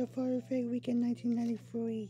the Florida Fake Week in 1993.